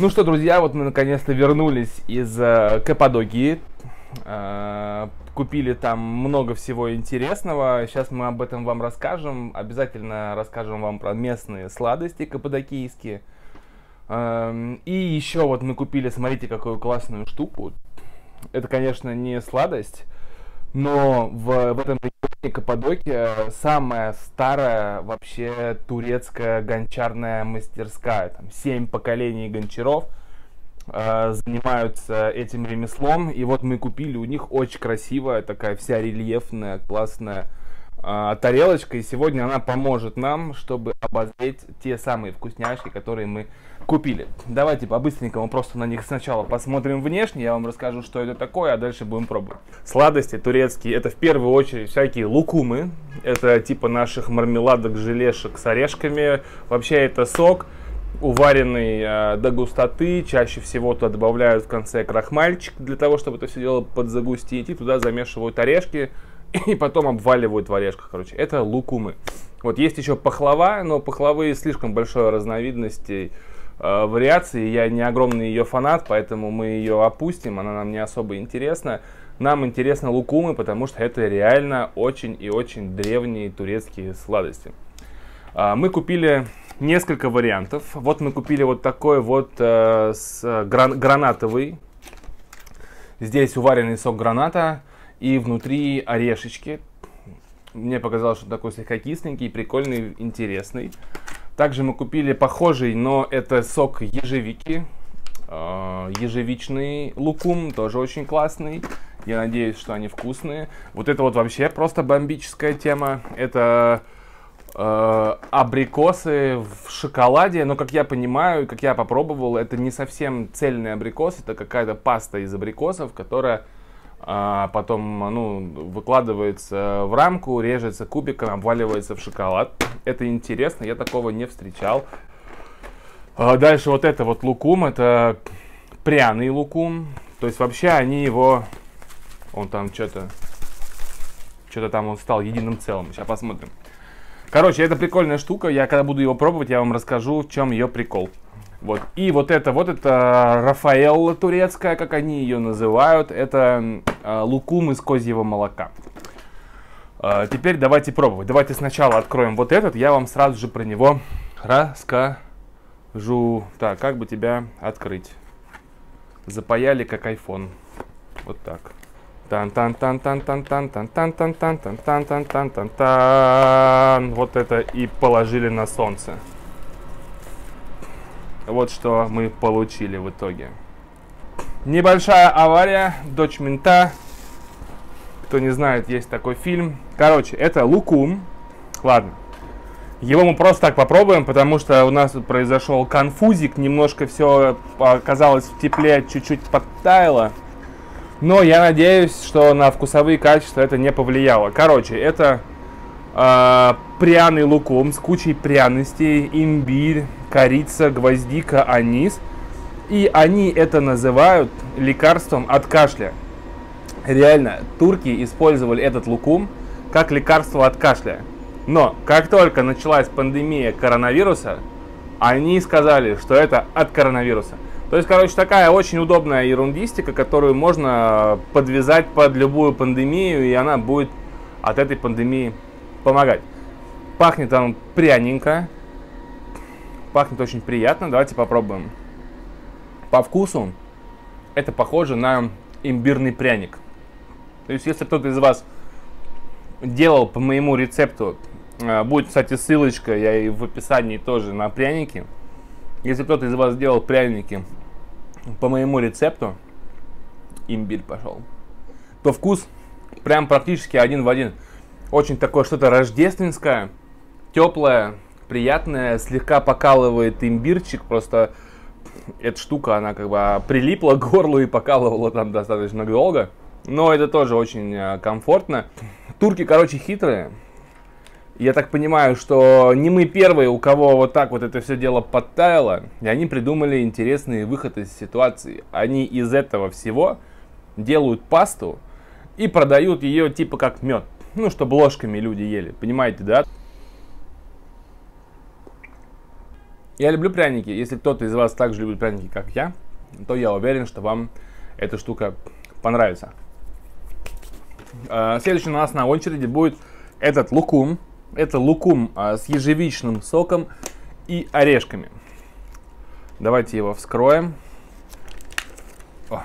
Ну что, друзья, вот мы наконец-то вернулись из э, Каппадокии. Э, купили там много всего интересного. Сейчас мы об этом вам расскажем. Обязательно расскажем вам про местные сладости каппадокийские. Э, и еще вот мы купили, смотрите, какую классную штуку. Это, конечно, не сладость, но в, в этом регионе Каппадокия самая старая вообще турецкая гончарная мастерская. Там семь поколений гончаров э, занимаются этим ремеслом. И вот мы купили у них очень красивая, такая вся рельефная, классная э, тарелочка. И сегодня она поможет нам, чтобы обозреть те самые вкусняшки, которые мы купили. Давайте по-быстренькому просто на них сначала посмотрим внешне, я вам расскажу, что это такое, а дальше будем пробовать. Сладости турецкие, это в первую очередь всякие лукумы, это типа наших мармеладок, желешек с орешками, вообще это сок, уваренный э, до густоты, чаще всего туда добавляют в конце крахмальчик, для того, чтобы это все дело подзагустить, и туда замешивают орешки, и потом обваливают в орешках, короче, это лукумы. Вот есть еще пахлава, но пахлавы слишком большой разновидности, э, вариации. Я не огромный ее фанат, поэтому мы ее опустим, она нам не особо интересна. Нам интересны лукумы, потому что это реально очень и очень древние турецкие сладости. Э, мы купили несколько вариантов. Вот мы купили вот такой вот э, с, гран гранатовый. Здесь уваренный сок граната и внутри орешечки. Мне показалось, что такой слегка кисленький, прикольный, интересный. Также мы купили похожий, но это сок ежевики. Э, ежевичный лукум, тоже очень классный. Я надеюсь, что они вкусные. Вот это вот вообще просто бомбическая тема. Это э, абрикосы в шоколаде. Но, как я понимаю, как я попробовал, это не совсем цельный абрикос. Это какая-то паста из абрикосов, которая а потом ну, выкладывается в рамку, режется кубиком, обваливается в шоколад. Это интересно, я такого не встречал. А дальше вот это вот лукум, это пряный лукум. То есть вообще они его, он там что-то, что-то там он стал единым целым. Сейчас посмотрим. Короче, это прикольная штука. Я когда буду его пробовать, я вам расскажу, в чем ее прикол. Вот. И вот это, вот это Рафаэлла турецкая, как они ее называют. Это э, лукум из козьего молока. Э, теперь давайте пробовать. Давайте сначала откроем вот этот. Я вам сразу же про него расскажу. Так, как бы тебя открыть? Запаяли как iPhone. Вот так. тан тан тан тан тан тан тан тан тан тан тан тан тан тан тан тан Вот это и положили на солнце. Вот что мы получили в итоге. Небольшая авария, дочь мента. Кто не знает, есть такой фильм. Короче, это лукум. Ладно. Его мы просто так попробуем, потому что у нас произошел конфузик. Немножко все оказалось в тепле, чуть-чуть подтаяло. Но я надеюсь, что на вкусовые качества это не повлияло. Короче, это э, пряный лукум с кучей пряностей, имбирь, корица, гвоздика, анис. И они это называют лекарством от кашля. Реально, турки использовали этот лукум как лекарство от кашля. Но как только началась пандемия коронавируса, они сказали, что это от коронавируса. То есть, короче, такая очень удобная ерундистика, которую можно подвязать под любую пандемию, и она будет от этой пандемии помогать. Пахнет он пряненько, Пахнет очень приятно. Давайте попробуем. По вкусу это похоже на имбирный пряник. То есть, если кто-то из вас делал по моему рецепту, э, будет, кстати, ссылочка, я и в описании тоже на пряники. Если кто-то из вас делал пряники по моему рецепту, имбирь пошел, то вкус прям практически один в один. Очень такое что-то рождественское, теплое, приятная, слегка покалывает имбирчик, просто эта штука, она как бы прилипла к горлу и покалывала там достаточно долго. Но это тоже очень э, комфортно. Турки, короче, хитрые. Я так понимаю, что не мы первые, у кого вот так вот это все дело подтаяло, и они придумали интересный выход из ситуации. Они из этого всего делают пасту и продают ее типа как мед. Ну, чтобы ложками люди ели, понимаете, да? Я люблю пряники. Если кто-то из вас также любит пряники, как я, то я уверен, что вам эта штука понравится. А, следующий у нас на очереди будет этот лукум. Это лукум а, с ежевичным соком и орешками. Давайте его вскроем. О.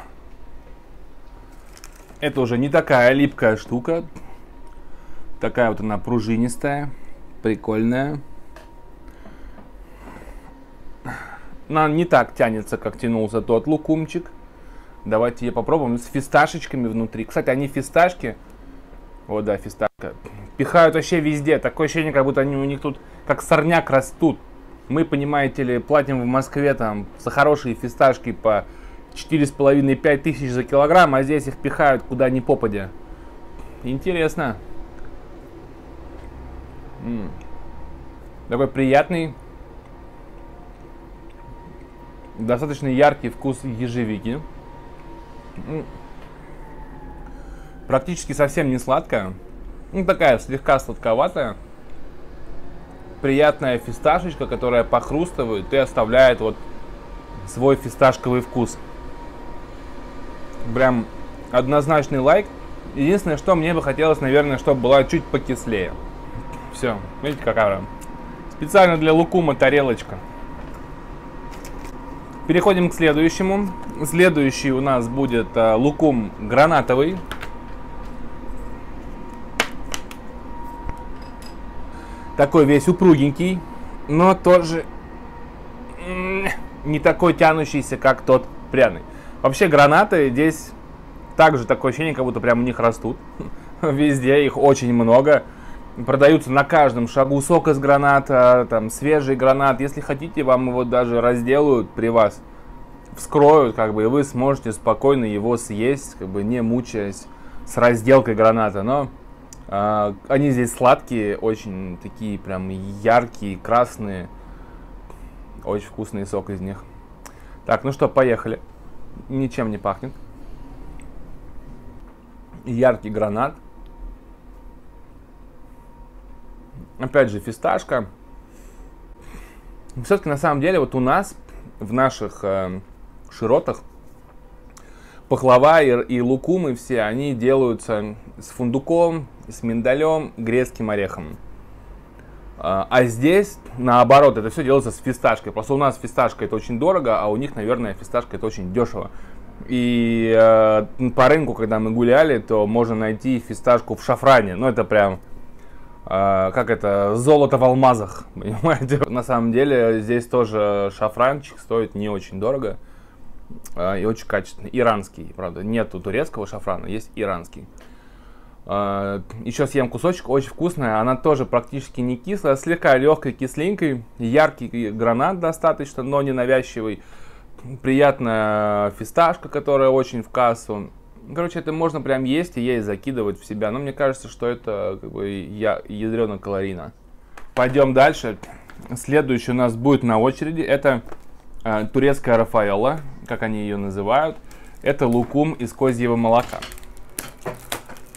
Это уже не такая липкая штука. Такая вот она пружинистая, прикольная. Она не так тянется, как тянулся тот лукумчик. Давайте ее попробуем с фисташечками внутри. Кстати, они фисташки. Вот, да, фисташка. Пихают вообще везде. Такое ощущение, как будто они у них тут как сорняк растут. Мы, понимаете ли, платим в Москве там за хорошие фисташки по 4,5-5 тысяч за килограмм, а здесь их пихают куда ни попадя. Интересно. М -м. Такой приятный, достаточно яркий вкус ежевики. Практически совсем не сладкая. Ну, такая слегка сладковатая приятная фисташечка, которая похрустывает и оставляет вот свой фисташковый вкус. Прям однозначный лайк. Единственное, что мне бы хотелось, наверное, чтобы была чуть покислее. Все, видите, какая Специально для лукума тарелочка. Переходим к следующему. Следующий у нас будет а, лукум гранатовый. Такой весь упругенький, но тоже не такой тянущийся, как тот пряный. Вообще гранаты здесь также такое ощущение, как будто прям у них растут. Везде их очень много. Продаются на каждом шагу сок из граната, там свежий гранат. Если хотите, вам его даже разделают при вас. Вскроют, как бы, и вы сможете спокойно его съесть, как бы не мучаясь с разделкой граната. Но а, они здесь сладкие, очень такие прям яркие, красные. Очень вкусный сок из них. Так, ну что, поехали. Ничем не пахнет. Яркий гранат. Опять же, фисташка. Все-таки на самом деле вот у нас в наших э, широтах пахлава и, и лукумы все, они делаются с фундуком, с миндалем, грецким орехом. А, а здесь, наоборот, это все делается с фисташкой. Просто у нас фисташка это очень дорого, а у них, наверное, фисташка это очень дешево. И э, по рынку, когда мы гуляли, то можно найти фисташку в шафране. Ну, это прям, э, как это, золото в алмазах, понимаете? На самом деле, здесь тоже шафранчик стоит не очень дорого э, и очень качественный. Иранский, правда. Нету турецкого шафрана, есть иранский. А, Еще съем кусочек, очень вкусная. Она тоже практически не кислая, слегка легкой, кисленькой. Яркий гранат достаточно, но не навязчивый. Приятная фисташка, которая очень в кассу. Короче, это можно прям есть и есть, закидывать в себя. Но мне кажется, что это как бы я, ядрено калорийно. Пойдем дальше. Следующий у нас будет на очереди. Это э, турецкая Рафаэлла, как они ее называют. Это лукум из козьего молока.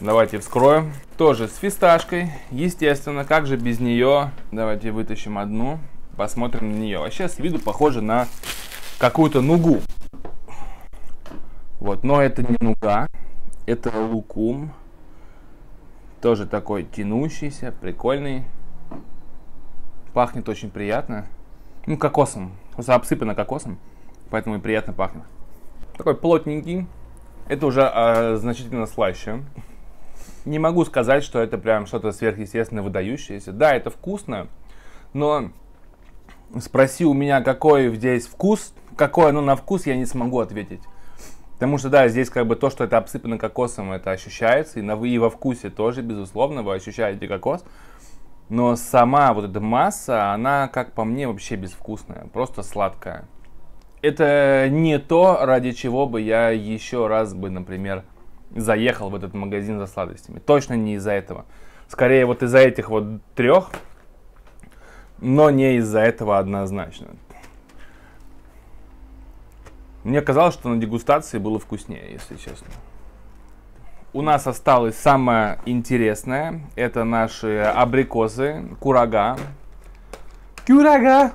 Давайте вскроем. Тоже с фисташкой. Естественно, как же без нее. Давайте вытащим одну. Посмотрим на нее. Вообще с виду похоже на какую-то нугу. Вот, но это не нуга. Это лукум. Тоже такой тянущийся, прикольный. Пахнет очень приятно. Ну, кокосом. Просто обсыпано кокосом. Поэтому и приятно пахнет. Такой плотненький. Это уже э, значительно слаще. Не могу сказать, что это прям что-то сверхъестественно выдающееся. Да, это вкусно, но спроси у меня, какой здесь вкус, какой оно на вкус, я не смогу ответить. Потому что, да, здесь как бы то, что это обсыпано кокосом, это ощущается. И, на, и во вкусе тоже, безусловно, вы ощущаете кокос. Но сама вот эта масса, она, как по мне, вообще безвкусная. Просто сладкая. Это не то, ради чего бы я еще раз бы, например, заехал в этот магазин за сладостями. Точно не из-за этого. Скорее вот из-за этих вот трех, но не из-за этого однозначно. Мне казалось, что на дегустации было вкуснее, если честно. У нас осталось самое интересное. Это наши абрикосы, курага. Курага!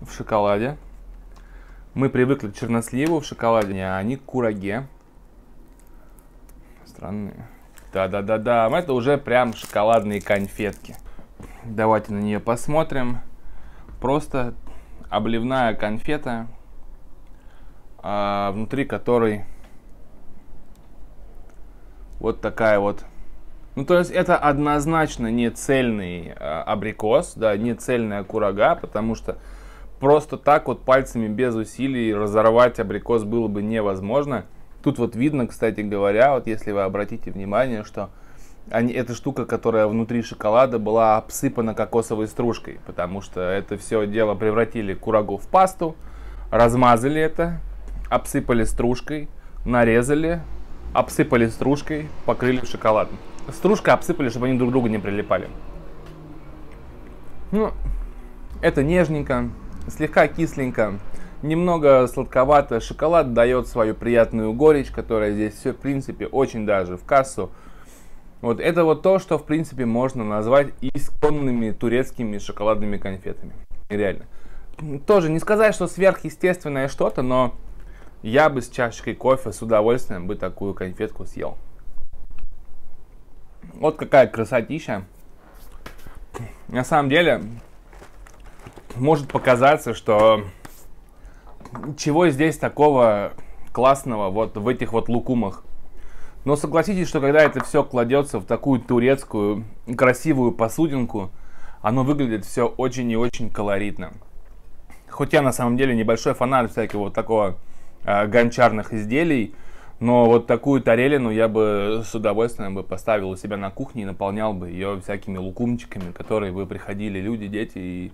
в шоколаде. Мы привыкли к черносливу в шоколаде, а они к кураге. Странные. Да-да-да-да, это уже прям шоколадные конфетки. Давайте на нее посмотрим. Просто обливная конфета, внутри которой вот такая вот. Ну, то есть это однозначно не цельный а, абрикос, да, не цельная курага, потому что просто так вот пальцами без усилий разорвать абрикос было бы невозможно. Тут вот видно, кстати говоря, вот если вы обратите внимание, что они, эта штука, которая внутри шоколада, была обсыпана кокосовой стружкой, потому что это все дело превратили курагу в пасту, размазали это, обсыпали стружкой, нарезали, обсыпали стружкой, покрыли шоколадом. Стружкой обсыпали, чтобы они друг к другу не прилипали. Ну, это нежненько, слегка кисленько, немного сладковато. Шоколад дает свою приятную горечь, которая здесь все, в принципе, очень даже в кассу. Вот это вот то, что, в принципе, можно назвать исконными турецкими шоколадными конфетами. Реально. Тоже не сказать, что сверхъестественное что-то, но я бы с чашечкой кофе с удовольствием бы такую конфетку съел. Вот какая красотища. На самом деле, может показаться, что чего здесь такого классного вот в этих вот лукумах. Но согласитесь, что когда это все кладется в такую турецкую красивую посудинку, оно выглядит все очень и очень колоритно. Хоть я на самом деле небольшой фанат всякого вот такого гончарных изделий. Но вот такую тарелину я бы с удовольствием бы поставил у себя на кухне и наполнял бы ее всякими лукумчиками, которые бы приходили люди, дети и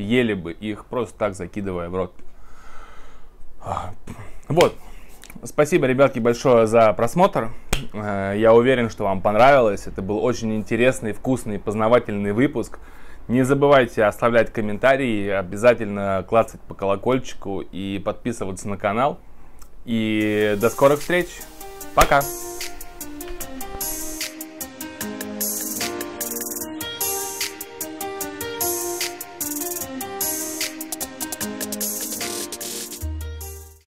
ели бы их, просто так закидывая в рот. Вот. Спасибо, ребятки, большое за просмотр. Э, я уверен, что вам понравилось. Это был очень интересный, вкусный, познавательный выпуск. Не забывайте оставлять комментарии, обязательно клацать по колокольчику и подписываться на канал. И до скорых встреч. Пока.